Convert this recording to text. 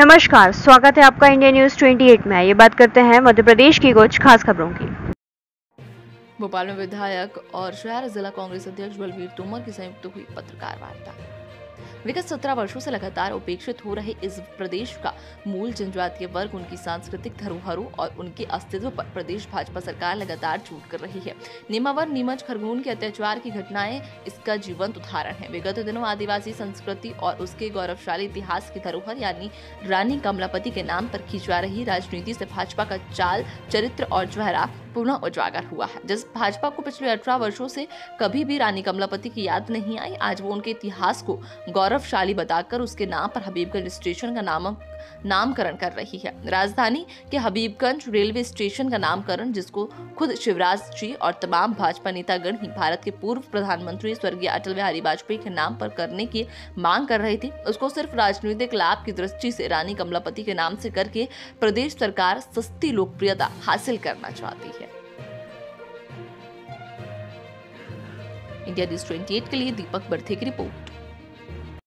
नमस्कार, स्वागत है आपका इंडिया न्यूज़ 28 में। ये बात करते हैं मध्य प्रदेश की कुछ खास खबरों की। भोपाल में विधायक और शहर जिला कांग्रेस अध्यक्ष बलवीर तोमर की संयुक्त हुई पत्रकार वार्ता। विगत सत्रह वर्षों से लगातार उपेक्षित हो रहे इस प्रदेश का मूल जनजातीय वर्ग उनकी सांस्कृतिक धरोहरों और उनके अस्तित्व पर प्रदेश भाजपा सरकार लगातार चूट कर रही है। निमावर नीमच खरगोन के अत्याचार की घटनाएँ इसका जीवंत उदाहरण है। विगत दिनों आदिवासी संस्कृति और उसके गौरवशाली इतिहास की धरोहर यानी रानी कमलापति के नाम पर खींचवा रही राजनीति से भाजपा का चाल, चरित्र और चेहरा पुनः उजागर हुआ है। जिस भाजपा को पिछले अठारह वर्षों से कभी भी रानी कमलापति की याद नहीं आई, आज वो उनके इतिहास को गौरवशाली बताकर उसके नाम पर हबीबगंज स्टेशन का नाम नामकरण कर रही है। राजधानी के हबीबगंज रेलवे स्टेशन का नामकरण, जिसको खुद शिवराज जी और तमाम भाजपा नेतागण ही भारत के पूर्व प्रधानमंत्री स्वर्गीय अटल बिहारी वाजपेयी के नाम पर करने की मांग कर रहे थे। उसको सिर्फ़ राजनीतिक लाभ की दृष्टि से रानी कमलापति के नाम से करके प्रदेश सरकार सस्ती लोकप्रियता हासिल करना चाहती है। इंडिया न्यूज़ 28 के लिए दीपक बर्थे की रिपोर्ट।